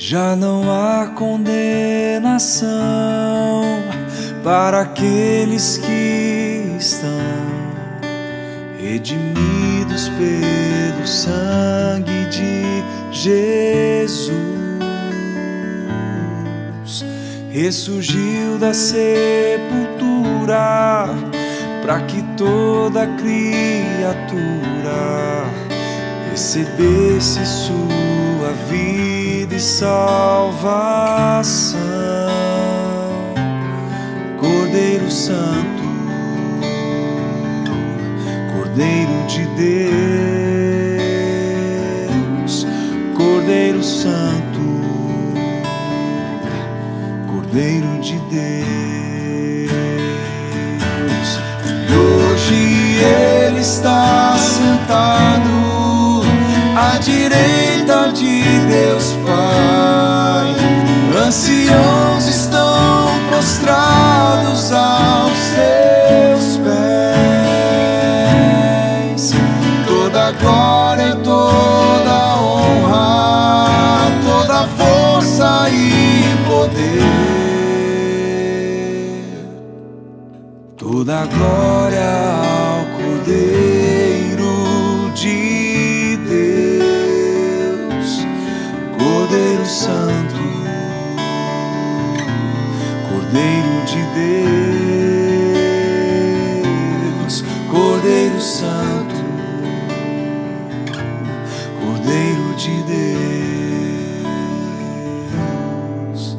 Já não há condenação para aqueles que estão redimidos pelo sangue de Jesus. Ressurgiu da sepultura para que toda criatura recebesse sua vida e salvação. Cordeiro Santo, Cordeiro de Deus, Cordeiro Santo, Cordeiro de Deus. E hoje Ele está sentado à direita de Deus Pai. Anciãos estão prostrados aos seus pés. Toda glória e toda honra, toda força e poder, toda glória Cordeiro Santo, Cordeiro de Deus,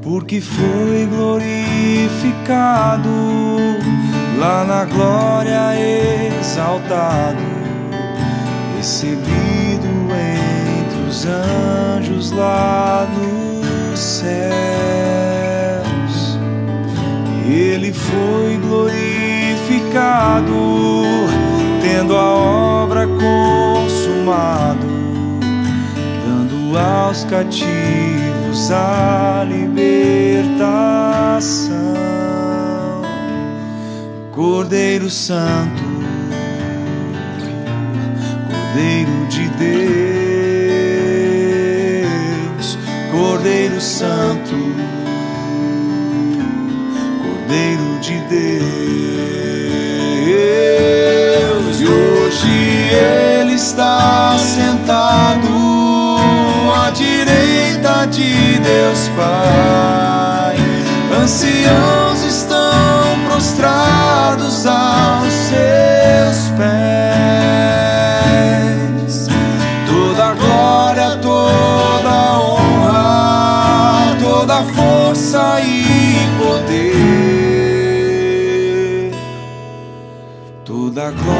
porque foi glorificado lá na glória exaltado, recebido entre os anjos lá nos céus. Ele foi glorificado, tendo a obra consumado, dando aos cativos a libertação. Cordeiro Santo, Cordeiro de Deus, Cordeiro Santo, Cordeiro de Deus. Hoje Ele está sentado à direita de Deus Pai. Anciãos estão prostrados aos seus pés. Toda glória, toda honra, toda força e poder. Toda glória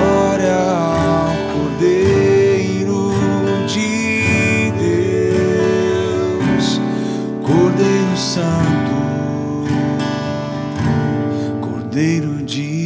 Cordeiro de